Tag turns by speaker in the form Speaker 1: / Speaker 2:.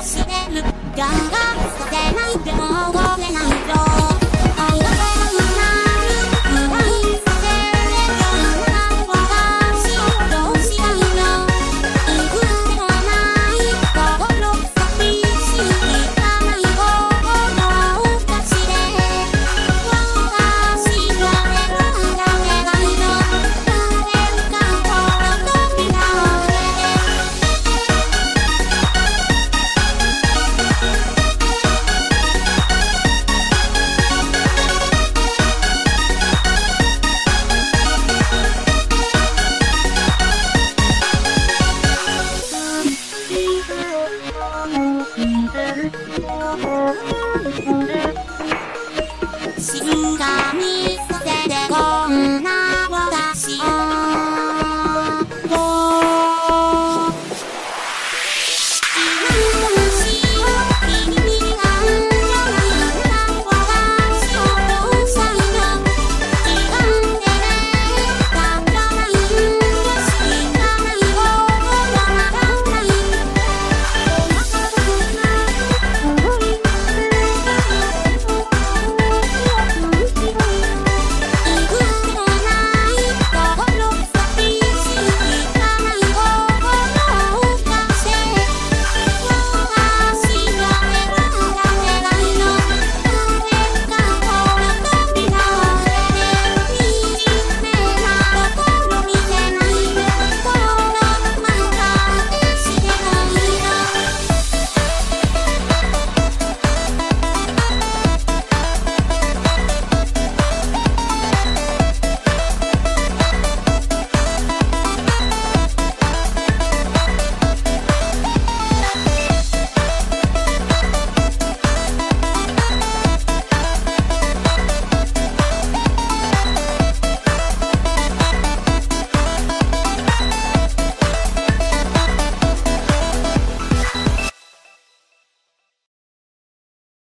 Speaker 1: 忘れるか静かに